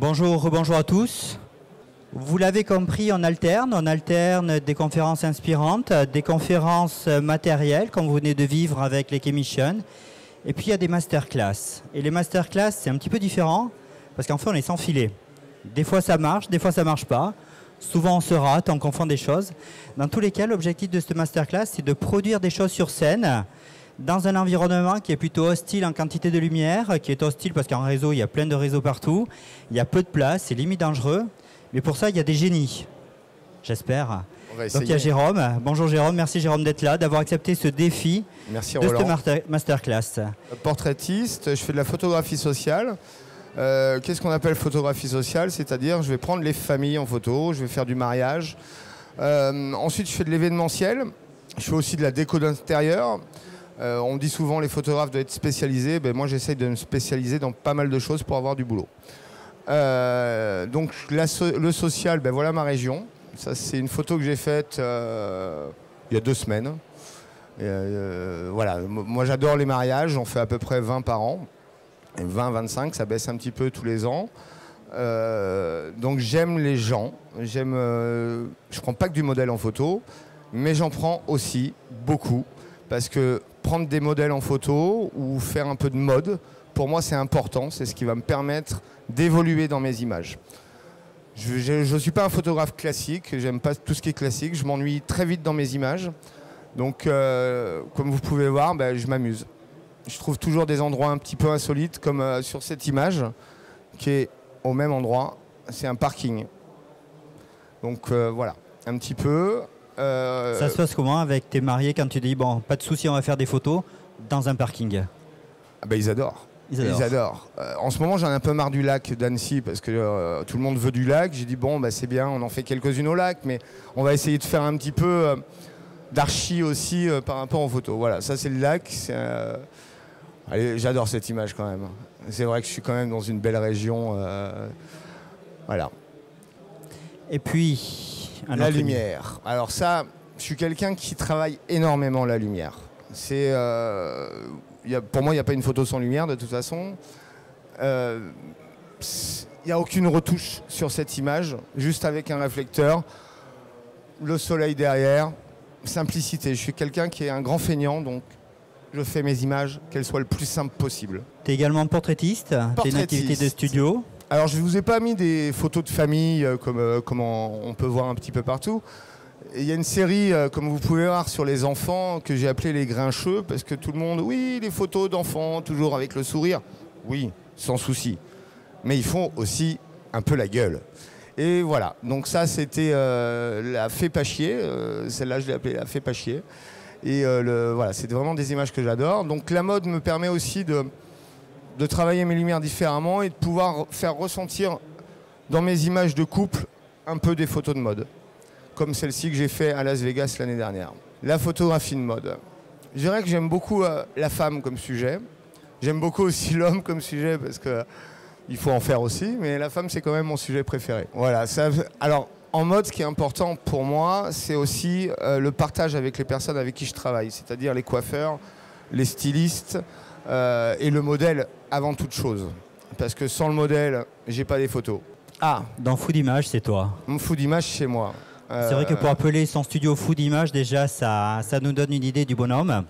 Bonjour, bonjour à tous. Vous l'avez compris, on alterne. On alterne des conférences inspirantes, des conférences matérielles, comme vous venez de vivre avec les Mission. Et puis il y a des masterclass. Et les masterclass, c'est un petit peu différent, parce qu'en fait, on est sans. Des fois, ça marche, des fois, ça marche pas. Souvent, on se rate, on confond des choses. Dans tous les cas, l'objectif de cette masterclass, c'est de produire des choses sur scène dans un environnement qui est plutôt hostile en quantité de lumière, qui est hostile parce qu'en réseau, il y a plein de réseaux partout, il y a peu de place, c'est limite dangereux. Mais pour ça, il y a des génies, j'espère. Donc il y a Jérôme. Bonjour Jérôme, merci Jérôme d'être là, d'avoir accepté ce défi merci, de cette masterclass. Portraitiste, je fais de la photographie sociale. Euh, qu'est-ce qu'on appelle photographie sociale? C'est-à-dire, je vais prendre les familles en photo, je vais faire du mariage. Euh, ensuite, je fais de l'événementiel. Je fais aussi de la déco d'intérieur. Euh, on dit souvent les photographes doivent être spécialisés. Ben, moi, j'essaye de me spécialiser dans pas mal de choses pour avoir du boulot. donc, le social, ben, voilà ma région. Ça, c'est une photo que j'ai faite il y a deux semaines. voilà, moi j'adore les mariages, j'en fais à peu près 20 par an. 20-25, ça baisse un petit peu tous les ans. Euh, donc j'aime les gens, j'aime, euh, je prends pas que du modèle en photo, mais j'en prends aussi beaucoup parce que prendre des modèles en photo ou faire un peu de mode, pour moi c'est important, c'est ce qui va me permettre d'évoluer dans mes images. Je ne suis pas un photographe classique, j'aime pas tout ce qui est classique, je m'ennuie très vite dans mes images. Donc euh, comme vous pouvez voir, ben, je m'amuse je trouve toujours des endroits un petit peu insolites, comme euh, sur cette image, qui est au même endroit. C'est un parking. Donc euh, voilà, un petit peu. Euh, Ça se passe comment avec tes mariés quand tu dis, bon, pas de souci, on va faire des photos dans un parking? Ah ben, Ils adorent. Ils adorent. en ce moment, j'en ai un peu marre du lac d'Annecy parce que tout le monde veut du lac. J'ai dit, bon, bah, c'est bien, on en fait quelques-unes au lac, mais on va essayer de faire un petit peu d'archi aussi par rapport aux photos. Voilà, ça c'est le lac. J'adore cette image quand même. C'est vrai que je suis quand même dans une belle région. Euh, voilà. Et puis, la lumière. Alors ça, je suis quelqu'un qui travaille énormément la lumière. C'est, euh, pour moi, il n'y a pas une photo sans lumière de toute façon. Euh, il n'y a aucune retouche sur cette image, juste avec un réflecteur, le soleil derrière, simplicité. Je suis quelqu'un qui est un grand feignant, donc je fais mes images, qu'elles soient le plus simple possible. Tu es également portraitiste, tu une activité de studio Alors je ne vous ai pas mis des photos de famille euh, comme, euh, on peut voir un petit peu partout. Il y a une série, euh, comme vous pouvez voir, sur les enfants que j'ai appelé les grincheux, parce que tout le monde, oui, les photos d'enfants, toujours avec le sourire. Oui, sans souci. Mais ils font aussi un peu la gueule. Et voilà, donc ça c'était la fée pas chier, celle-là je l'ai appelée la fée pas chier. Et euh, voilà, c'est vraiment des images que j'adore. Donc la mode me permet aussi de, de travailler mes lumières différemment et de pouvoir faire ressentir dans mes images de couple un peu des photos de mode, comme celle-ci que j'ai fait à Las Vegas l'année dernière. La photographie de mode. Je dirais que j'aime beaucoup euh, la femme comme sujet. J'aime beaucoup aussi l'homme comme sujet parce que il faut en faire aussi, mais la femme c'est quand même mon sujet préféré. Voilà. Alors en mode, ce qui est important pour moi, c'est aussi euh, le partage avec les personnes avec qui je travaille, c'est-à-dire les coiffeurs, les stylistes euh, et le modèle avant toute chose. Parce que sans le modèle, j'ai pas des photos. Ah Dans Food Image, c'est toi. Mon Food Image, c'est moi. C'est vrai que pour euh, appeler son studio Food Image, déjà, ça, ça nous donne une idée du bonhomme.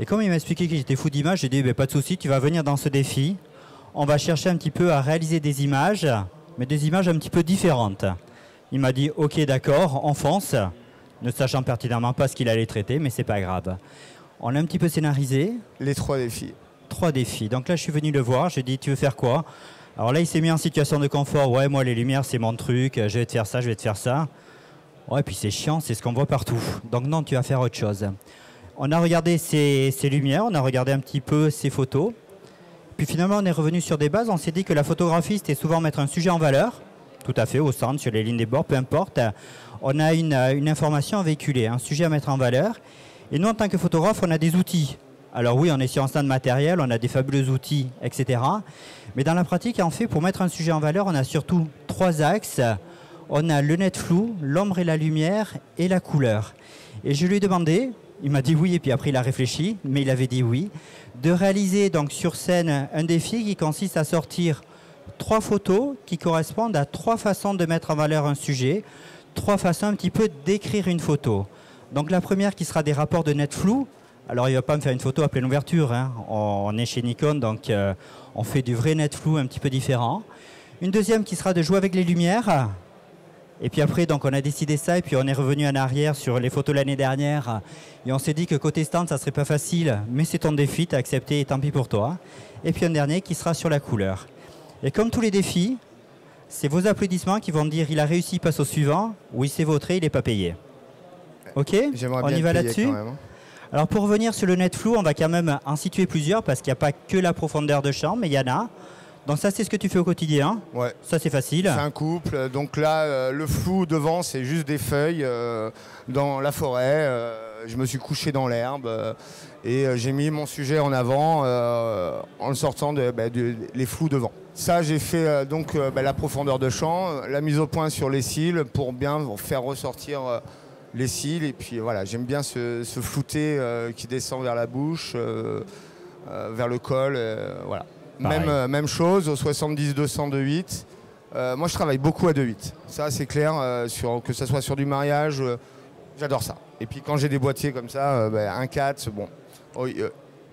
Et comme il m'a expliqué qu'il était Food Image, j'ai dit bah, pas de souci, tu vas venir dans ce défi. On va chercher un petit peu à réaliser des images, mais des images un petit peu différentes. Il m'a dit Ok, d'accord, enfance, ne sachant pertinemment pas ce qu'il allait traiter, mais c'est pas grave. On a un petit peu scénarisé. Les trois défis. Trois défis. Donc là, je suis venu le voir. J'ai dit Tu veux faire quoi? Alors là, il s'est mis en situation de confort. Ouais, moi, les lumières, c'est mon truc. Je vais te faire ça, je vais te faire ça. Ouais, puis c'est chiant, c'est ce qu'on voit partout. Donc non, tu vas faire autre chose. On a regardé ces, lumières, on a regardé un petit peu ces photos. Puis finalement, on est revenu sur des bases. On s'est dit que la photographie, c'était souvent mettre un sujet en valeur tout à fait, au centre, sur les lignes des bords, peu importe. On a une, information à véhiculer, un sujet à mettre en valeur. Et nous, en tant que photographe, on a des outils. Alors oui, on est sur un stand matériel, on a des fabuleux outils, etc. Mais dans la pratique, en fait, pour mettre un sujet en valeur, on a surtout trois axes. On a le net flou, l'ombre et la lumière et la couleur. Et je lui ai demandé, il m'a dit oui, et puis après il a réfléchi, mais il avait dit oui, de réaliser donc sur scène un défi qui consiste à sortir trois photos qui correspondent à trois façons de mettre en valeur un sujet, trois façons un petit peu d'écrire une photo. Donc la première qui sera des rapports de net flou. Alors il ne va pas me faire une photo à pleine ouverture. hein. On est chez Nikon, donc euh, on fait du vrai net flou un petit peu différent. Une deuxième qui sera de jouer avec les lumières. Et puis après, donc on a décidé ça, et puis on est revenu en arrière sur les photos l'année dernière. Et on s'est dit que côté stand, ça serait pas facile, mais c'est ton défi, t'as accepté, et tant pis pour toi. Et puis un dernier qui sera sur la couleur. Et comme tous les défis, c'est vos applaudissements qui vont dire il a réussi, il passe au suivant, ou il s'est vautré, il n'est pas payé. Ok On y va là-dessus hein. alors pour revenir sur le net flou, on va quand même en situer plusieurs parce qu'il n'y a pas que la profondeur de champ, mais il y en a. Donc ça, c'est ce que tu fais au quotidien. Ouais. Ça, c'est facile. C'est un couple. Donc là, euh, le flou devant, c'est juste des feuilles euh, dans la forêt. Euh, je me suis couché dans l'herbe et j'ai mis mon sujet en avant en le sortant de, bah, de- les flous devant. Ça, j'ai fait donc bah, la profondeur de champ, la mise au point sur les cils pour bien faire ressortir les cils. Et puis voilà, j'aime bien ce, ce flouté euh, qui descend vers la bouche, euh, euh, vers le col. euh, voilà. Pareil. Même, même chose au 70-200 de 8. Euh, moi, je travaille beaucoup à 2.8. Ça, c'est clair, sur, que ce soit sur du mariage, j'adore ça. Et puis quand j'ai des boîtiers comme ça, ben, un 4, c'est bon. Oh,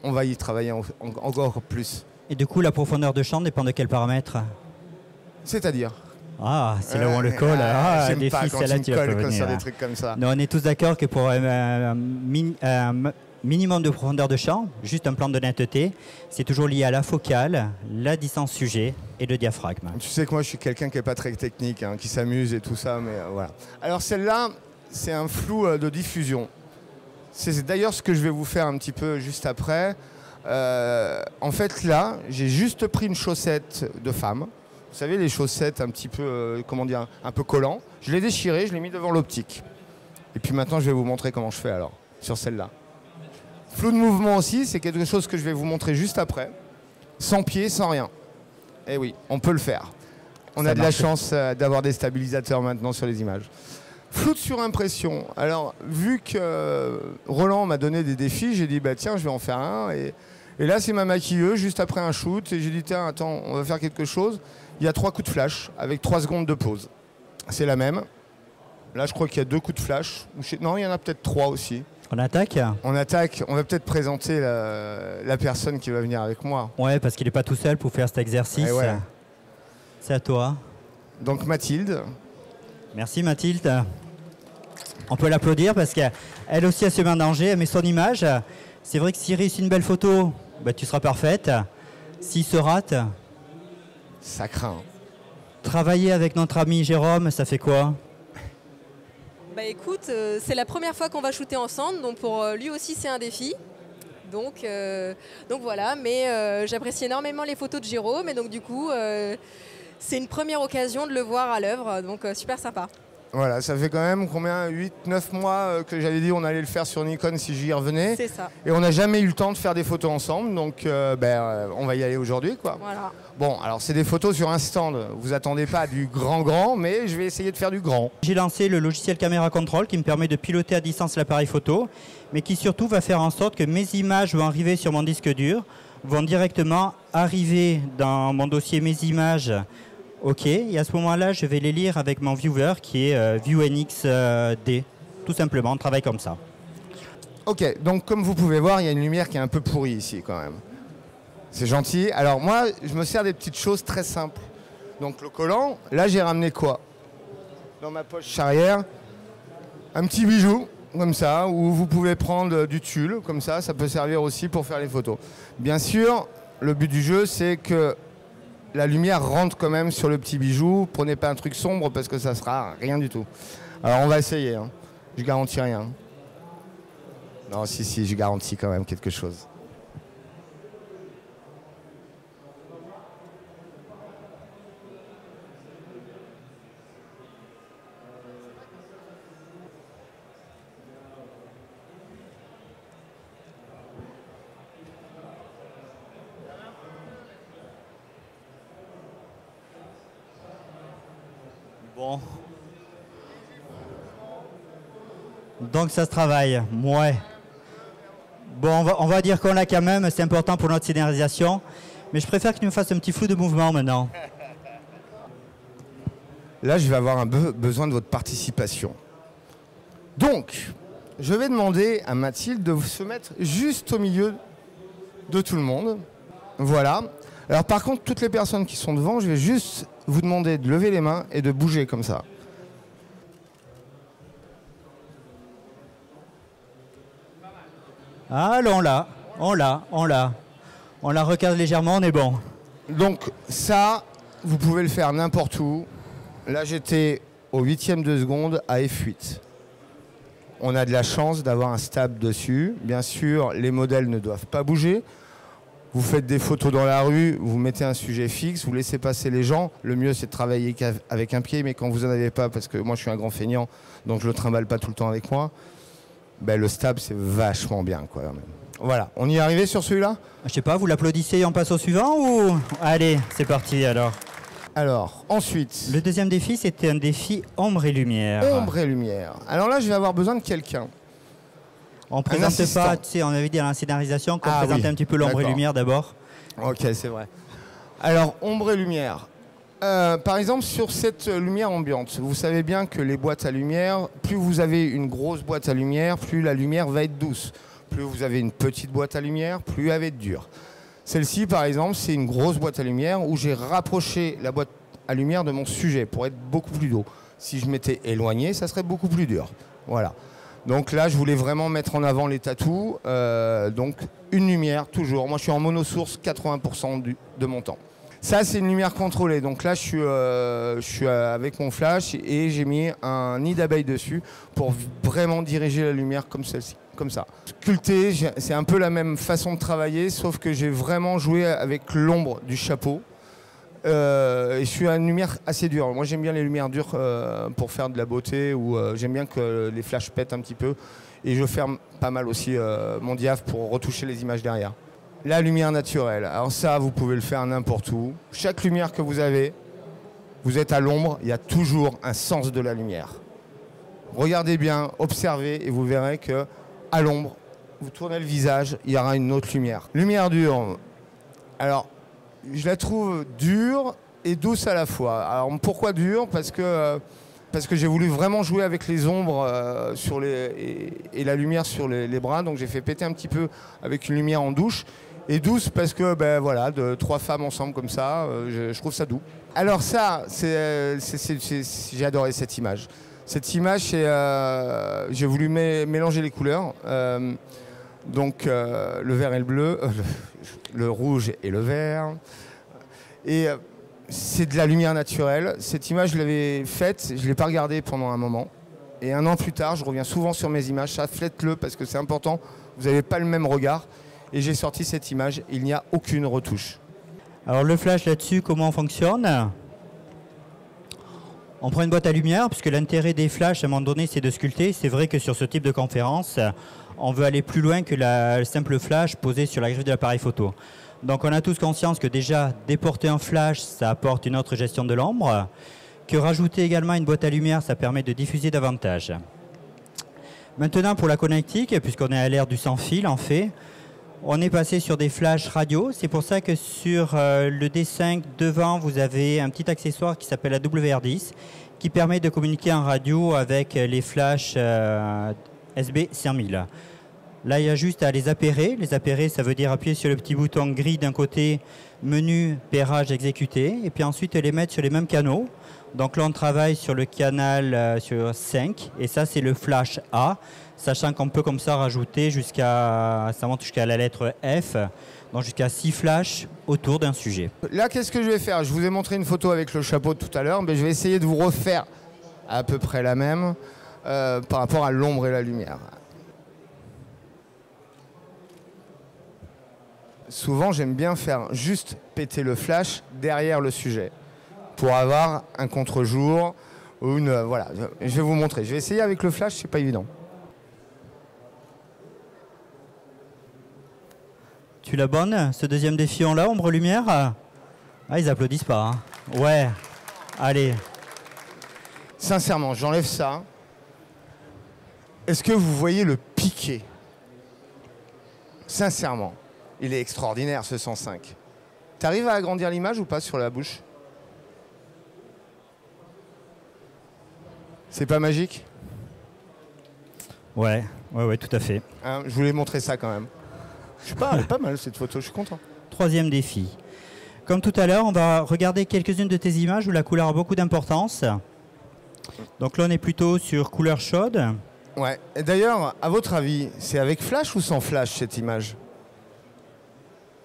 on va y travailler en- en- encore plus. Et du coup, la profondeur de champ dépend de quels paramètres C'est-à-dire? Ah, c'est là où on le colle. Ah, défi, pas quand celle-là, tu vas pas comme ça, venir. des trucs comme ça. Non, on est tous d'accord que pour un, un min- un minimum de profondeur de champ, juste un plan de netteté, c'est toujours lié à la focale, la distance sujet et le diaphragme. Tu sais que moi, je suis quelqu'un qui n'est pas très technique, hein, qui s'amuse et tout ça, mais euh, voilà. Alors celle-là, c'est un flou euh, de diffusion. C'est c'est d'ailleurs ce que je vais vous faire un petit peu juste après. Euh, en fait, là, j'ai juste pris une chaussette de femme. Vous savez, les chaussettes un petit peu, euh, comment dire, un peu collant. Je l'ai déchiré, je l'ai mis devant l'optique. Et puis maintenant, je vais vous montrer comment je fais alors, sur celle-là. Flou de mouvement aussi, c'est quelque chose que je vais vous montrer juste après. Sans pied, sans rien. Eh oui, on peut le faire. On Ça a de la chance euh, d'avoir des stabilisateurs maintenant sur les images. Flou de surimpression. Alors, vu que euh, Roland m'a donné des défis, j'ai dit, bah tiens, je vais en faire un. Et, et là, c'est ma maquilleuse, juste après un shoot. Et j'ai dit, tiens, attends, on va faire quelque chose. Il y a trois coups de flash avec trois secondes de pause. C'est la même. Là, je crois qu'il y a deux coups de flash. Non, il y en a peut-être trois aussi. On attaque On attaque. On va peut-être présenter la, la personne qui va venir avec moi. Ouais, parce qu'il n'est pas tout seul pour faire cet exercice. Eh ouais. C'est à toi. Donc, Mathilde. Merci Mathilde. On peut l'applaudir parce qu'elle aussi elle se met en danger, elle met son image. C'est vrai que s'il réussit une belle photo, bah, tu seras parfaite. S'il se rate, Ça craint. travailler avec notre ami Jérôme, ça fait quoi? Bah écoute, euh, c'est la première fois qu'on va shooter ensemble, donc pour euh, lui aussi c'est un défi. Donc, euh, donc voilà, mais euh, j'apprécie énormément les photos de Jérôme, et donc du coup, euh, c'est une première occasion de le voir à l'œuvre, donc euh, super sympa. Voilà, ça fait quand même combien 8-9 mois euh, que j'avais dit on allait le faire sur Nikon si j'y revenais. C'est ça, Et on n'a jamais eu le temps de faire des photos ensemble, donc euh, ben, euh, on va y aller aujourd'hui. quoi. voilà. Bon, alors c'est des photos sur un stand. Vous attendez pas du grand grand, mais je vais essayer de faire du grand. J'ai lancé le logiciel Caméra Control qui me permet de piloter à distance l'appareil photo, mais qui surtout va faire en sorte que mes images vont arriver sur mon disque dur, vont directement arriver dans mon dossier Mes images. OK, et à ce moment-là, je vais les lire avec mon viewer qui est euh, ViewNX-D. Tout simplement, on travaille comme ça. Ok, donc comme vous pouvez voir, il y a une lumière qui est un peu pourrie ici quand même. C'est gentil. Alors moi, je me sers des petites choses très simples. Donc le collant, là j'ai ramené quoi? Dans ma poche arrière, un petit bijou comme ça, où vous pouvez prendre du tulle, comme ça, ça peut servir aussi pour faire les photos. Bien sûr, le but du jeu, c'est que la lumière rentre quand même sur le petit bijou. Prenez pas un truc sombre parce que ça sera rien du tout. Alors on va essayer. hein. Je garantis rien. Non, si, si, je garantis quand même quelque chose. Bon. Donc ça se travaille, ouais. Bon, on va, dire qu'on l'a quand même, c'est important pour notre scénarisation. Mais je préfère que tu me fasses un petit flou de mouvement maintenant. Là, je vais avoir un be- besoin de votre participation. Donc, je vais demander à Mathilde de se mettre juste au milieu de tout le monde. Voilà. Alors par contre, toutes les personnes qui sont devant, je vais juste vous demander de lever les mains et de bouger comme ça. Ah, là, on l'a, on l'a, on l'a. On la recadre légèrement, on est bon. Donc ça, vous pouvez le faire n'importe où. Là, j'étais au huitième de seconde à F8. On a de la chance d'avoir un stab dessus. Bien sûr, les modèles ne doivent pas bouger. Vous faites des photos dans la rue, vous mettez un sujet fixe, vous laissez passer les gens. Le mieux, c'est de travailler avec un pied, mais quand vous n'en avez pas, parce que moi, je suis un grand feignant, donc je le trimballe pas tout le temps avec moi, ben, le stab, c'est vachement bien. Quoi, quand même. Voilà, on y est arrivé sur celui-là? Je sais pas, vous l'applaudissez et on passe au suivant ou? Allez, c'est parti alors. Alors, ensuite... Le deuxième défi, c'était un défi ombre et lumière. Ombre et lumière. Alors là, je vais avoir besoin de quelqu'un. On présente assistant. pas, tu sais, on avait dit la scénarisation qu'on Ah présentait oui, un petit peu l'ombre et lumière d'abord. Ok, c'est vrai. Alors, ombre et lumière. Euh, par exemple, sur cette lumière ambiante, vous savez bien que les boîtes à lumière, plus vous avez une grosse boîte à lumière, plus la lumière va être douce. Plus vous avez une petite boîte à lumière, plus elle va être dure. Celle-ci, par exemple, c'est une grosse boîte à lumière où j'ai rapproché la boîte à lumière de mon sujet pour être beaucoup plus doux. Si je m'étais éloigné, ça serait beaucoup plus dur. Voilà. Donc là, je voulais vraiment mettre en avant les tatous. Euh, donc une lumière, toujours. Moi, je suis en monosource 80% du- de mon temps. Ça, c'est une lumière contrôlée. Donc là, je suis, euh, euh, avec mon flash et j'ai mis un nid d'abeille dessus pour vraiment diriger la lumière comme celle-ci, comme ça. Sculpté, c'est un peu la même façon de travailler, sauf que j'ai vraiment joué avec l'ombre du chapeau. Euh, je suis à une lumière assez dure. Moi, j'aime bien les lumières dures euh, pour faire de la beauté ou euh, j'aime bien que les flashs pètent un petit peu. Et je ferme pas mal aussi mon diaph pour retoucher les images derrière. La lumière naturelle. Alors ça, vous pouvez le faire n'importe où. Chaque lumière que vous avez, vous êtes à l'ombre, il y a toujours un sens de la lumière. Regardez bien, observez et vous verrez que à l'ombre, vous tournez le visage, il y aura une autre lumière. Lumière dure. Alors, je la trouve dure et douce à la fois. Alors pourquoi dure? Parce que parce que j'ai voulu vraiment jouer avec les ombres euh, sur les, et, la lumière sur les, les bras. Donc j'ai fait péter un petit peu avec une lumière en douche. Et douce parce que ben voilà, trois femmes ensemble comme ça, euh, je, trouve ça doux. Alors ça, euh, j'ai adoré cette image. Cette image, j'ai voulu mé- mélanger les couleurs. Donc euh, le vert et le bleu, euh, le, le rouge et le vert. Et euh, c'est de la lumière naturelle. Cette image, je l'avais faite, je ne l'ai pas regardée pendant un moment. Et un an plus tard, je reviens souvent sur mes images, ça faites-le parce que c'est important, vous n'avez pas le même regard. Et j'ai sorti cette image, il n'y a aucune retouche. Alors le flash là-dessus, comment on fonctionne? On prend une boîte à lumière, puisque l'intérêt des flashs à un moment donné, c'est de sculpter. C'est vrai que sur ce type de conférence, on veut aller plus loin que la le simple flash posé sur la griffe de l'appareil photo. Donc on a tous conscience que déjà, déporter un flash, ça apporte une autre gestion de l'ombre, que rajouter également une boîte à lumière, ça permet de diffuser davantage. Maintenant, pour la connectique, puisqu'on est à l'ère du sans fil, en fait, on est passé sur des flashs radio. C'est pour ça que sur euh, le D5 devant, vous avez un petit accessoire qui s'appelle la WR10 qui permet de communiquer en radio avec les flashs euh, SB 5000. Là, il y a juste à les appairer. Les appairer, ça veut dire appuyer sur le petit bouton gris d'un côté, menu, pairage, exécuter, et puis ensuite les mettre sur les mêmes canaux. Donc là, on travaille sur le canal euh, sur 5, et ça, c'est le flash A, sachant qu'on peut comme ça rajouter jusqu'à, ça monte jusqu'à la lettre F, donc jusqu'à 6 flashs autour d'un sujet. Là, qu'est-ce que je vais faire? Je vous ai montré une photo avec le chapeau tout à l'heure, mais je vais essayer de vous refaire à peu près la même euh, par rapport à l'ombre et la lumière. Souvent, j'aime bien faire juste péter le flash derrière le sujet pour avoir un contre-jour ou une. euh, voilà, je vais vous montrer. Je vais essayer avec le flash, c'est pas évident. Tu la bonne, ce deuxième défi en là, ombre-lumière Ah, ils applaudissent pas. hein. Ouais, allez. Sincèrement, j'enlève ça. Est-ce que vous voyez le piqué? Sincèrement, il est extraordinaire ce 105. T'arrives à agrandir l'image ou pas sur la bouche? C'est pas magique? Ouais, ouais, ouais, tout à fait. Hein, Je voulais montrer ça quand même. Je sais pas, elle est pas mal cette photo, je suis content. Troisième défi. Comme tout à l'heure, on va regarder quelques-unes de tes images où la couleur a beaucoup d'importance. Donc là, on est plutôt sur couleur chaude. Ouais. D'ailleurs, à votre avis, c'est avec flash ou sans flash cette image?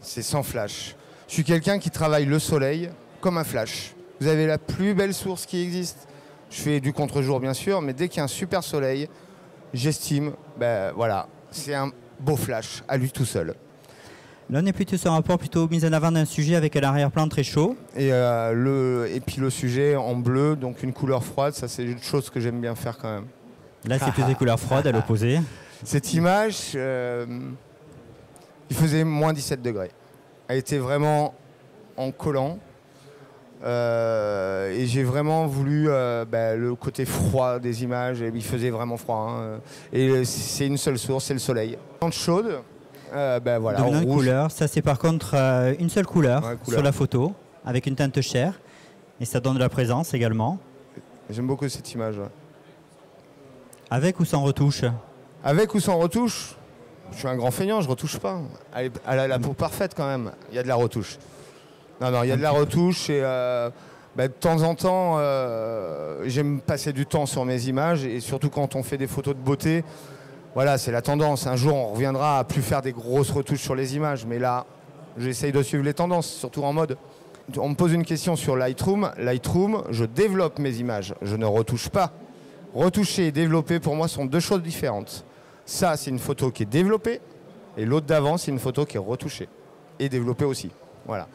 C'est sans flash. Je suis quelqu'un qui travaille le soleil comme un flash. Vous avez la plus belle source qui existe. Je fais du contre-jour bien sûr, mais dès qu'il y a un super soleil, j'estime, ben voilà, c'est un beau flash à lui tout seul. Là, on est plutôt sur un rapport plutôt mise en avant d'un sujet avec un arrière-plan très chaud. Et, euh, le, et puis le sujet en bleu, donc une couleur froide, ça c'est une chose que j'aime bien faire quand même. Là, c'est plus des couleurs froides à l'opposé. Cette image, euh, il faisait moins 17 degrés. Elle était vraiment en collant. Euh, et j'ai vraiment voulu euh, bah, le côté froid des images. Et il faisait vraiment froid. hein. Et c'est une seule source, c'est le soleil. Quand chaude, euh, bah, voilà, rouge. couleur. Ça, c'est par contre euh, une seule couleur, Ouais, couleur. sur la photo, avec une teinte chair. Et ça donne de la présence également. J'aime beaucoup cette image. Avec ou sans retouche? Avec ou sans retouche? Je suis un grand feignant, je retouche pas. Elle, a la peau parfaite quand même. Il y a de la retouche. Non, non, il y a de la retouche et euh, bah, de temps en temps, euh, j'aime passer du temps sur mes images et surtout quand on fait des photos de beauté. Voilà, c'est la tendance. Un jour, on reviendra à plus faire des grosses retouches sur les images, mais là, j'essaye de suivre les tendances, surtout en mode. On me pose une question sur Lightroom. Lightroom, je développe mes images, je ne retouche pas. Retoucher et développer, pour moi, sont deux choses différentes. Ça, c'est une photo qui est développée, et l'autre d'avant, c'est une photo qui est retouchée et développée aussi. Voilà.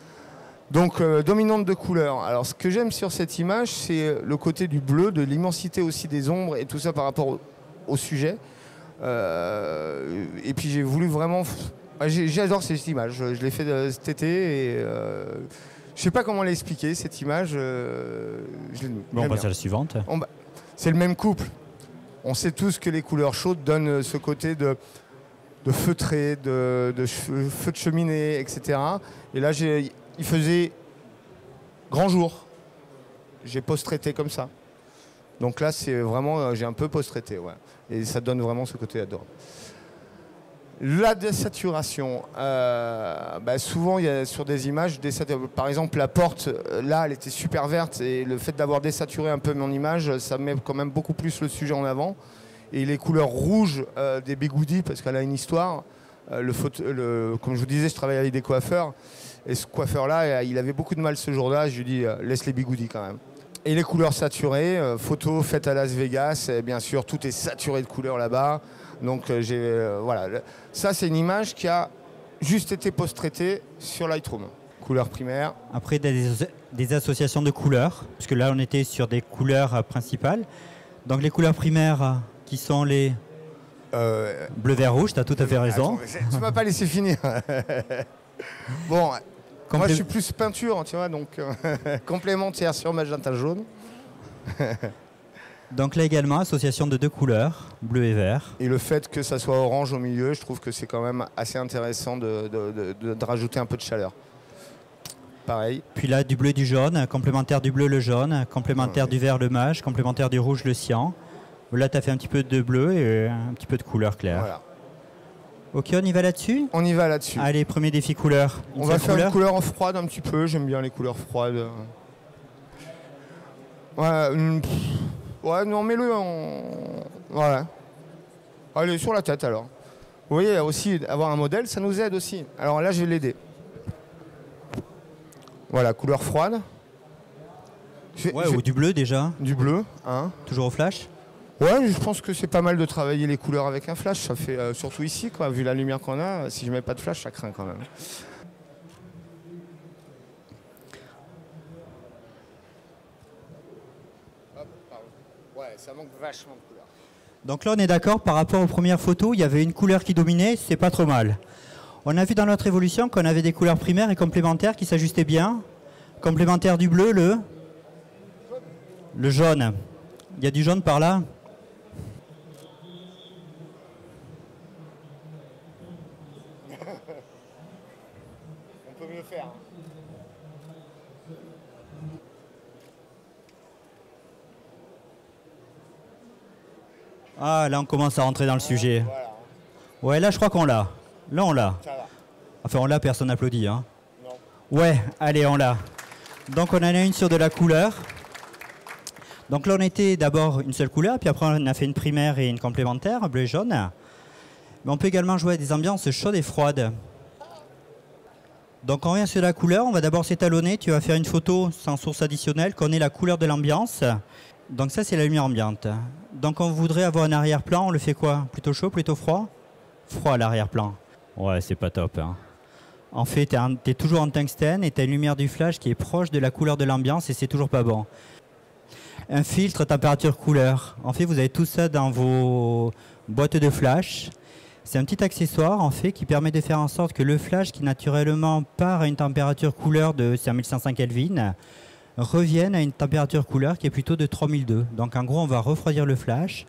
Donc, euh, dominante de couleur. Alors, ce que j'aime sur cette image, c'est le côté du bleu, de l'immensité aussi des ombres et tout ça par rapport au, au sujet. Euh, et puis, j'ai voulu vraiment. Ah, J'adore cette image. Je, je l'ai fait euh, cet été et. je sais pas comment l'expliquer, cette image. euh, je Bon, on passe à la suivante. C'est le même couple. On sait tous que les couleurs chaudes donnent euh, ce côté de, feutré, de, feu de cheminée, etc. Et là, il faisait grand jour. J'ai post-traité comme ça. Donc là, c'est vraiment, euh, j'ai un peu post-traité. Et ça donne vraiment ce côté adorable. La désaturation, euh, bah, souvent il y a sur des images, par exemple la porte, là elle était super verte et le fait d'avoir désaturé un peu mon image, ça met quand même beaucoup plus le sujet en avant. Et les couleurs rouges euh, des bigoudis, parce qu'elle a une histoire, euh, comme je vous disais, je travaille avec des coiffeurs, et ce coiffeur-là, il avait beaucoup de mal ce jour-là, je lui dis laisse les bigoudis quand même. Et les couleurs saturées, euh, photo faite à Las Vegas, bien sûr tout est saturé de couleurs là-bas. Donc euh, j'ai euh, voilà, Le- ça c'est une image qui a juste été post-traitée sur Lightroom. Couleur primaire. Après, des, des associations de couleurs, parce que là, on était sur des couleurs euh, principales. Donc, les couleurs primaires, euh, qui sont les Euh, bleu, vert, rouge, tu as tout à fait raison. attends, c'est- tu m'as pas laissé finir. bon, moi Complé- je suis plus peinture, tu vois, donc euh, complémentaire sur magenta jaune. Donc là également, association de deux couleurs, bleu et vert. Et le fait que ça soit orange au milieu, je trouve que c'est quand même assez intéressant de, de- de- de- de rajouter un peu de chaleur. Pareil. Puis là, du bleu et du jaune, complémentaire du bleu, le jaune, complémentaire Ouais. du vert, le mage, complémentaire du rouge, le cyan. Là, tu as fait un petit peu de bleu et un petit peu de couleur claire. Voilà. Ok, on y va là-dessus? On y va là-dessus. Allez, premier défi couleur. Une On va faire couleur une couleur en froide un petit peu. J'aime bien les couleurs froides. Ouais, une- pff, ouais non, mets-le en. Voilà. Allez, sur la tête alors. Vous voyez, aussi, avoir un modèle, ça nous aide aussi. Alors là, je vais l'aider. Voilà, couleur froide. Je vais- Ouais, je vais- ou du bleu déjà, Du bleu, hein. toujours au flash. Ouais, je pense que c'est pas mal de travailler les couleurs avec un flash. Ça fait euh, surtout ici, quoi, vu la lumière qu'on a. Si je mets pas de flash, ça craint quand même. Ça manque. Donc là, on est d'accord, par rapport aux premières photos, il y avait une couleur qui dominait, c'est pas trop mal. On a vu dans notre évolution qu'on avait des couleurs primaires et complémentaires qui s'ajustaient bien. Complémentaire du bleu, le le jaune. Il y a du jaune par là Ah, là, on commence à rentrer dans le sujet. Ouais, là, je crois qu'on l'a. Là, on l'a. Enfin, on l'a, personne n'applaudit. Hein. Ouais, allez, on l'a. Donc, on en a une sur de la couleur. Donc là, on était d'abord une seule couleur, puis après, on a fait une primaire et une complémentaire, bleu et jaune. Mais on peut également jouer à des ambiances chaudes et froides. Donc on revient sur la couleur, on va d'abord s'étalonner, tu vas faire une photo sans source additionnelle, qu'on ait la couleur de l'ambiance. Donc ça c'est la lumière ambiante. Donc on voudrait avoir un arrière-plan, on le fait quoi? Plutôt chaud, plutôt froid? Froid à l'arrière-plan. Ouais, c'est pas top. Hein. En fait, tu es, toujours en tungstène et tu as une lumière du flash qui est proche de la couleur de l'ambiance et c'est toujours pas bon. Un filtre température couleur. En fait, vous avez tout ça dans vos boîtes de flash. C'est un petit accessoire en fait qui permet de faire en sorte que le flash qui naturellement part à une température couleur de 5500 Kelvin revienne à une température couleur qui est plutôt de 3002. Donc en gros on va refroidir le flash.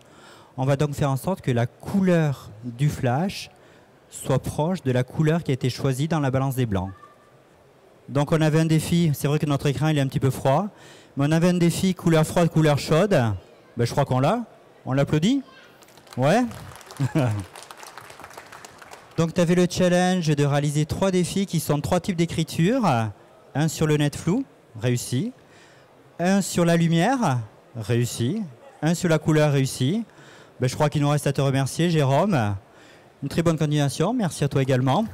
On va donc faire en sorte que la couleur du flash soit proche de la couleur qui a été choisie dans la balance des blancs. Donc on avait un défi, c'est vrai que notre écran il est un petit peu froid, mais on avait un défi couleur froide, couleur chaude. Ben, je crois qu'on l'a. On l'applaudit Ouais Donc tu avais le challenge de réaliser trois défis qui sont trois types d'écriture. Un sur le net flou, réussi. Un sur la lumière, réussi. Un sur la couleur, réussi. Ben, je crois qu'il nous reste à te remercier, Jérôme. Une très bonne continuation. Merci à toi également.